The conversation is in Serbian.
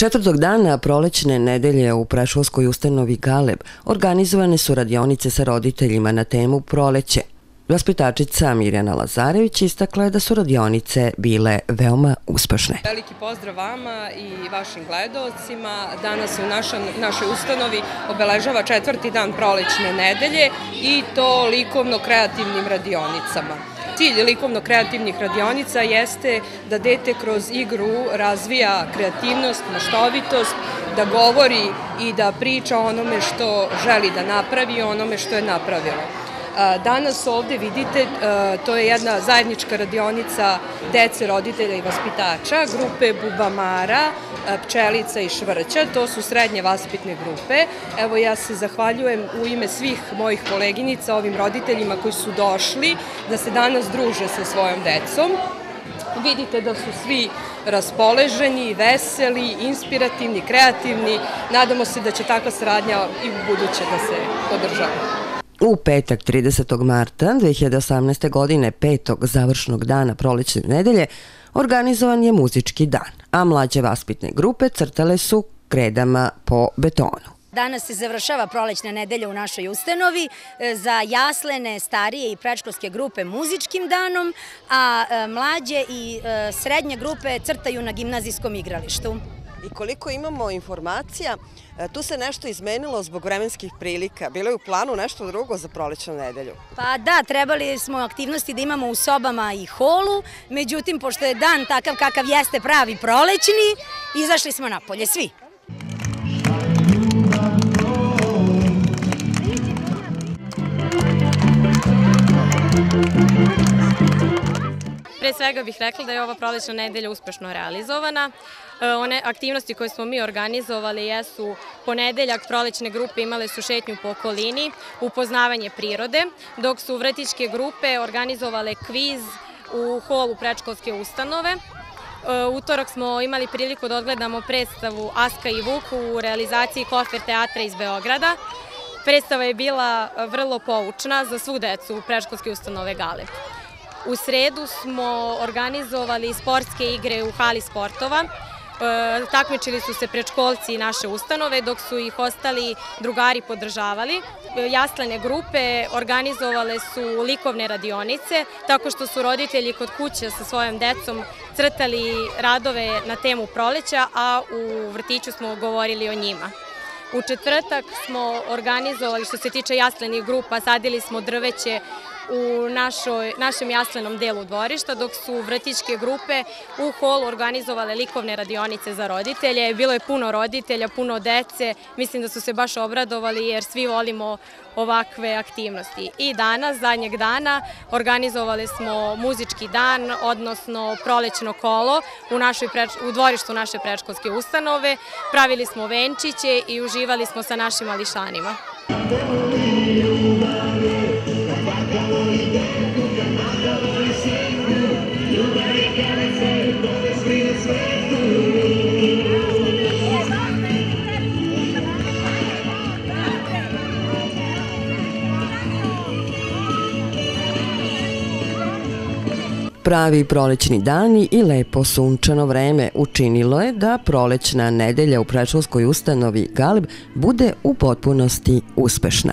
Četvrtog dana prolećne nedelje u Prešovskoj ustanovi Galeb organizovane su radionice sa roditeljima na temu proleće. Vaspitačica Mirjana Lazarević istakla je da su radionice bile veoma uspešne. Veliki pozdrav vama i vašim gledalcima. Danas u našoj ustanovi obeležava četvrti dan prolećne nedelje i to likovno-kreativnim radionicama. Cilj likovno-kreativnih radionica jeste da dete kroz igru razvija kreativnost, maštovitost, da govori i da priča onome što želi da napravi, onome što je napravilo. Danas ovde vidite, to je jedna zajednička radionica dece, roditelja i vaspitača, grupe Bubamara, Pčelica i Švrća, to su srednje vaspitne grupe. Evo ja se zahvaljujem u ime svih mojih koleginica, ovim roditeljima koji su došli da se danas druže sa svojom decom. Vidite da su svi raspoleženi, veseli, inspirativni, kreativni. Nadamo se da će takva saradnja i u buduće da se održava. U petak 30. marta 2018. godine, petog završnog dana prolećne nedelje, organizovan je muzički dan, a mlađe vaspitne grupe crtale su kredama po betonu. Danas se završava prolećna nedelja u našoj ustanovi e, za jaslene, starije i prečkolske grupe muzičkim danom, a e, mlađe i e, srednje grupe crtaju na gimnazijskom igralištu i koliko imamo informacija, e, tu se nešto izmenilo zbog vremenskih prilika. Bilo je u planu nešto drugo za prolećnu nedelju? Pa da, trebali smo aktivnosti da imamo u sobama i holu, međutim, pošto je dan takav kakav jeste pravi prolećni, izašli smo napolje, svi. Pre svega bih rekla da je ova prolećna nedelja uspešno realizovana. E, one aktivnosti koje smo mi organizovali jesu ponedeljak prolećne grupe imale su šetnju po okolini, upoznavanje prirode, dok su vretičke grupe organizovale kviz u holu prečkolske ustanove. E, utorak smo imali priliku da odgledamo predstavu Aska i Vuk u realizaciji Kofer teatra iz Beograda. Predstava je bila vrlo poučna za svu decu preškolske ustanove Galeb. U sredu smo organizovali sportske igre u hali sportova. E, takmičili su se prečkolci naše ustanove, dok su ih ostali drugari podržavali. E, jaslene grupe organizovale su likovne radionice, tako što su roditelji kod kuće sa svojom decom crtali radove na temu proleća, a u vrtiću smo govorili o njima. U četvrtak smo organizovali, što se tiče jaslenih grupa, sadili smo drveće u našoj, našem jaslenom delu dvorišta, dok su vrtičke grupe u holu organizovale likovne radionice za roditelje. Bilo je puno roditelja, puno dece, mislim da su se baš obradovali jer svi volimo ovakve aktivnosti. I danas, zadnjeg dana, organizovali smo muzički dan, odnosno prolećno kolo u, našoj u dvorištu naše prečkolske ustanove. Pravili smo venčiće i uživali smo sa našim mališanima. Pravi prolećni dani i lepo sunčano vreme učinilo je da prolećna nedelja u prečulskoj ustanovi Galeb bude u potpunosti uspešna.